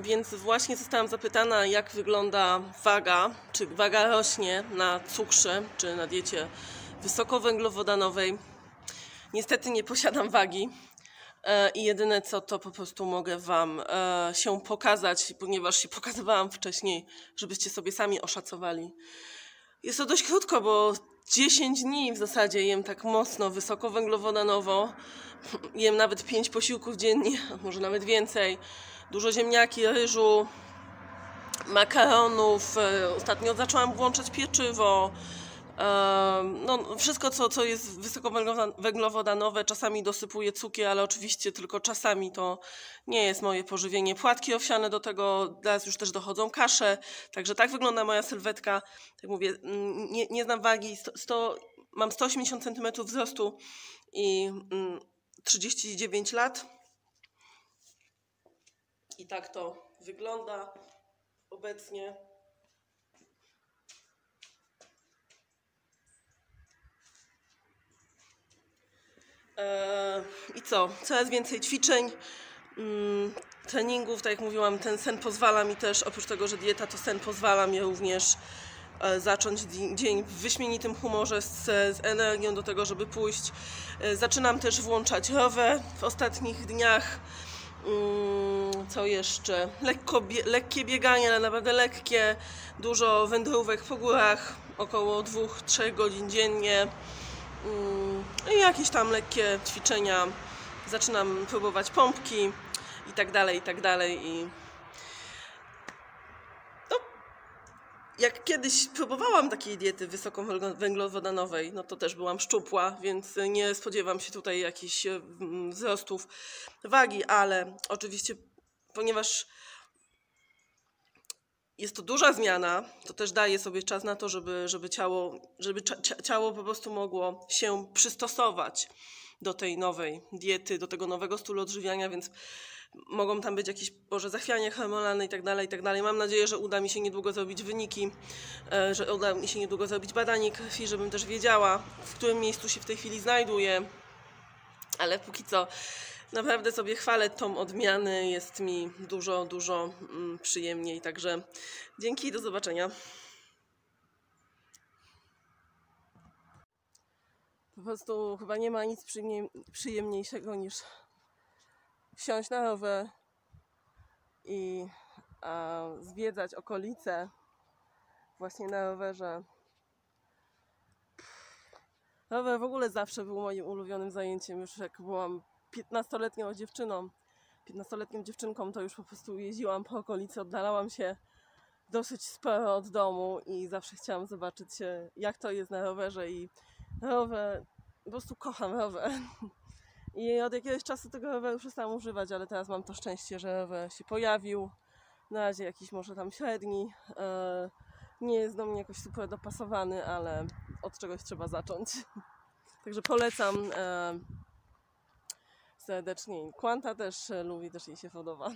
Więc właśnie zostałam zapytana, jak wygląda waga, czy waga rośnie na cukrze, czy na diecie wysokowęglowodanowej. Niestety nie posiadam wagi e, i jedyne co to po prostu mogę Wam e, się pokazać, ponieważ się pokazywałam wcześniej, żebyście sobie sami oszacowali. Jest to dość krótko, bo 10 dni w zasadzie jem tak mocno wysokowęglowodanowo. Jem nawet 5 posiłków dziennie, może nawet więcej. Dużo ziemniaki, ryżu, makaronów. e, Ostatnio zaczęłam włączać pieczywo. No, wszystko, co, co jest wysokowęglowodanowe, czasami dosypuję cukier, ale oczywiście tylko czasami to nie jest moje pożywienie. Płatki owsiane do tego, teraz już też dochodzą kasze, także tak wygląda moja sylwetka. Tak mówię, mm, nie, nie znam wagi, 100, 100, mam 180 cm wzrostu i mm, 39 lat. I tak to wygląda obecnie. I co? Coraz więcej ćwiczeń, mm, treningów. Tak jak mówiłam, ten sen pozwala mi też, oprócz tego, że dieta, to sen pozwala mi również e, zacząć dzień w wyśmienitym humorze, z, z energią do tego, żeby pójść. E, Zaczynam też włączać rower w ostatnich dniach. Mm, Co jeszcze? Lekko lekkie bieganie, ale naprawdę lekkie. Dużo wędrówek po górach, około 2-3 godzin dziennie. Mm, I jakieś tam lekkie ćwiczenia. Zaczynam próbować pompki i tak dalej, i tak dalej. I no, jak kiedyś próbowałam takiej diety wysokowęglowodanowej, no to też byłam szczupła, więc nie spodziewam się tutaj jakichś mm, wzrostów wagi, ale oczywiście, ponieważ jest to duża zmiana, to też daje sobie czas na to, żeby, żeby, ciało, żeby cia- cia- ciało po prostu mogło się przystosować do tej nowej diety, do tego nowego stylu odżywiania, więc mogą tam być jakieś może zachwiania hormonalne i tak dalej, i tak dalej. Mam nadzieję, że uda mi się niedługo zrobić wyniki, e, że uda mi się niedługo zrobić badanie krwi, żebym też wiedziała, w którym miejscu się w tej chwili znajduję. Ale póki co naprawdę sobie chwalę tą odmianę, jest mi dużo, dużo mm, przyjemniej. Także dzięki i do zobaczenia. Po prostu chyba nie ma nic przyjemnie- przyjemniejszego niż wsiąść na rower i a, zwiedzać okolice właśnie na rowerze. Rower w ogóle zawsze był moim ulubionym zajęciem, już jak byłam 15-letnią dziewczyną, 15-letnią dziewczynką, to już po prostu jeździłam po okolicy, oddalałam się dosyć sporo od domu i zawsze chciałam zobaczyć, jak to jest na rowerze i rower, po prostu kocham rower. I od jakiegoś czasu tego roweru przestałam używać, ale teraz mam to szczęście, że rower się pojawił. Na razie jakiś może tam średni. e, Nie jest do mnie jakoś super dopasowany, ale od czegoś trzeba zacząć. Także polecam e, serdecznie. Quanta też e, lubi, też jej się podoba.